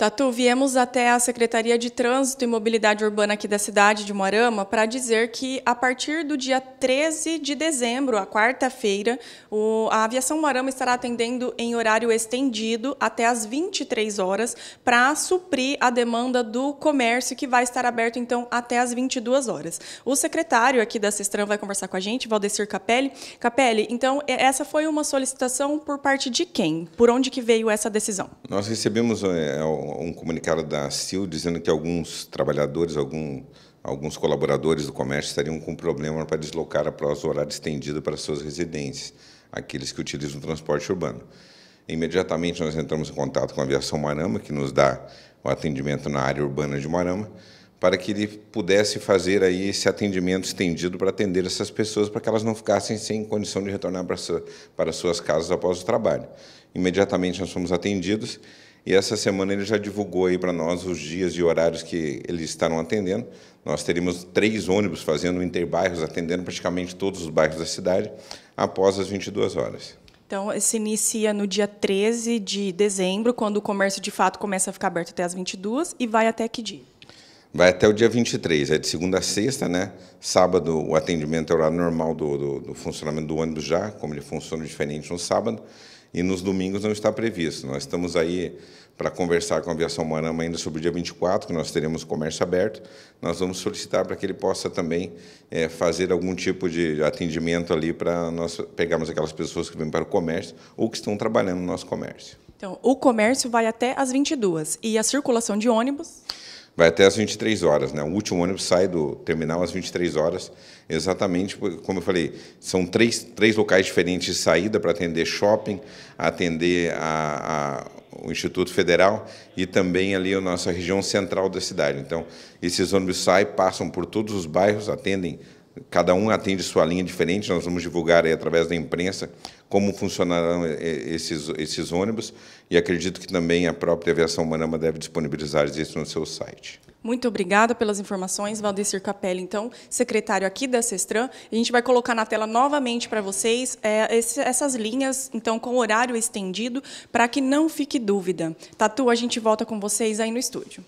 Tatu, viemos até a Secretaria de Trânsito e Mobilidade Urbana aqui da cidade de Moarama para dizer que, a partir do dia 13 de dezembro, a quarta-feira, a Aviação Moarama estará atendendo em horário estendido até às 23 horas para suprir a demanda do comércio, que vai estar aberto, então, até às 22 horas. O secretário aqui da Cestran vai conversar com a gente, Valdecir Capelli. Capelli, então, essa foi uma solicitação por parte de quem? Por onde que veio essa decisão? Nós recebemos é, um comunicado da CIL dizendo que alguns trabalhadores, algum, alguns colaboradores do comércio estariam com problema para deslocar após o horário estendido para suas residências, aqueles que utilizam o transporte urbano. Imediatamente nós entramos em contato com a Aviação Marama, que nos dá o atendimento na área urbana de Marama, para que ele pudesse fazer aí esse atendimento estendido para atender essas pessoas, para que elas não ficassem sem condição de retornar para, suas casas após o trabalho. Imediatamente nós fomos atendidos e essa semana ele já divulgou aí para nós os dias e horários que eles estarão atendendo. Nós teríamos três ônibus fazendo interbairros, atendendo praticamente todos os bairros da cidade, após as 22 horas. Então, se inicia no dia 13 de dezembro, quando o comércio de fato começa a ficar aberto até as 22 e vai até que dia? Vai até o dia 23, é de segunda a sexta, né? Sábado o atendimento é o horário normal do, do, do funcionamento do ônibus já, como ele funciona diferente no sábado e nos domingos não está previsto. Nós estamos aí para conversar com a Aviação Marama ainda sobre o dia 24, que nós teremos comércio aberto. Nós vamos solicitar para que ele possa também é, fazer algum tipo de atendimento ali para nós pegarmos aquelas pessoas que vêm para o comércio ou que estão trabalhando no nosso comércio. Então, o comércio vai até às 22 e a circulação de ônibus? Vai até às 23 horas. Né? O último ônibus sai do terminal às 23 horas, exatamente, como eu falei, são três, três locais diferentes de saída para atender shopping, atender a, a o Instituto Federal e também ali a nossa região central da cidade. Então, esses ônibus saem, passam por todos os bairros, atendem Cada um atende sua linha diferente, nós vamos divulgar aí através da imprensa como funcionarão esses, esses ônibus e acredito que também a própria Aviação Manama deve disponibilizar isso no seu site. Muito obrigada pelas informações, Valdecir Capelli, então, secretário aqui da Sestran. A gente vai colocar na tela novamente para vocês é, esse, essas linhas, então, com horário estendido, para que não fique dúvida. Tatu, a gente volta com vocês aí no estúdio.